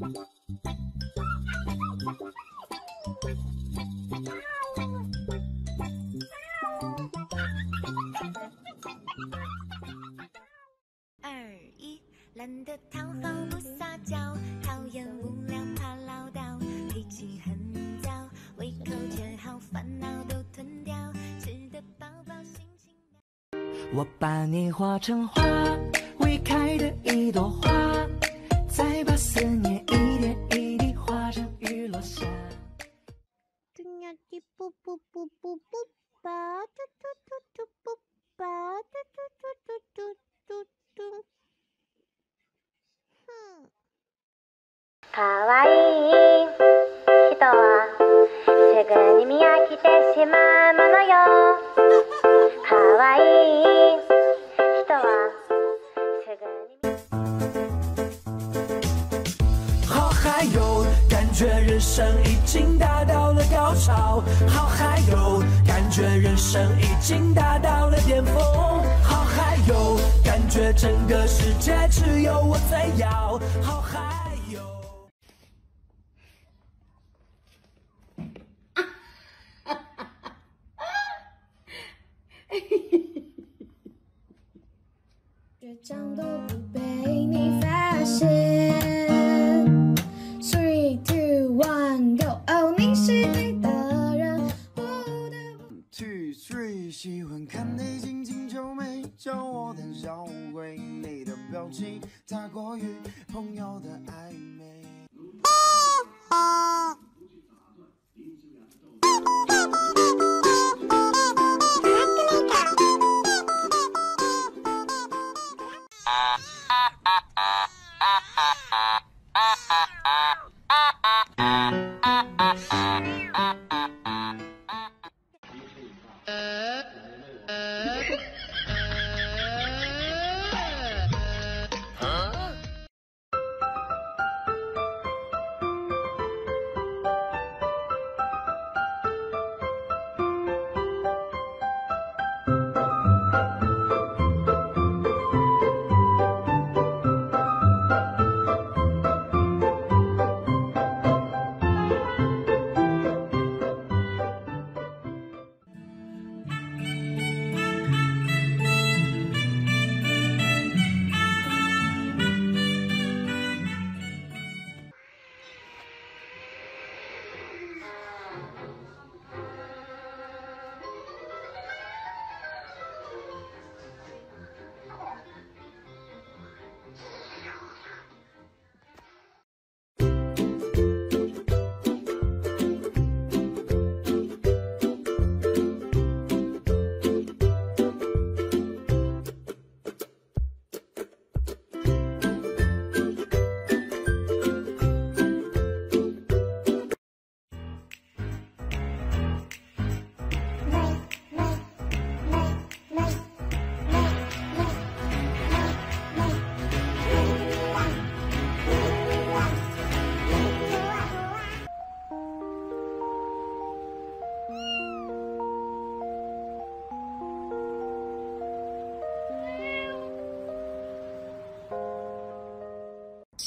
二一，懒得讨好不撒娇，讨厌无聊怕唠叨，脾气很糟，胃口却好，烦恼都吞掉，吃得饱饱心情妙。我把你画成花，未开的一朵花，好嗨哟，感觉人生已经达到了高潮。好嗨哟，感觉人生已经达到了巅峰。好嗨哟，感觉整个世界只有我最要。好嗨哟。倔强都不被你发现。Three, two, one, go！哦，你是对的。人。我的。Two three，喜欢看你紧紧皱眉，叫我胆小鬼。你的。表情太过于朋友的。暧昧。Thank you.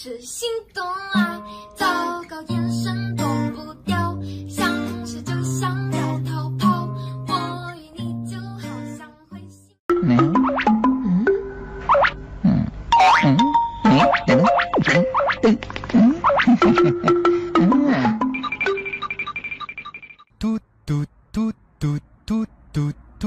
是心动啊！糟糕，眼神躲不掉，想吃就想要逃跑，我与你就好像彗星。嘟嘟嘟嘟嘟嘟嘟嘟嘟嘟嘟嘟嘟嘟嘟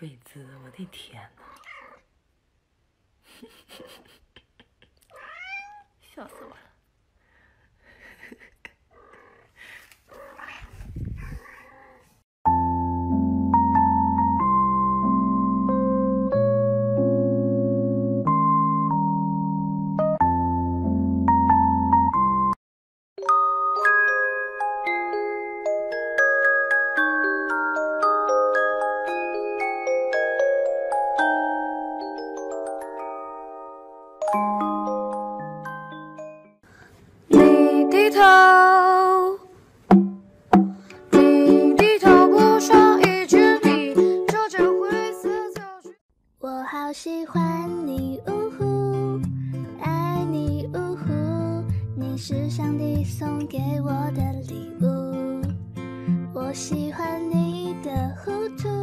睡姿，我的天哪！笑死我了。哦，你低头不说一句，你这件灰色，我好喜欢你，呜呼，爱你，呜呼，你是上帝送给我的礼物，我喜欢你的糊涂。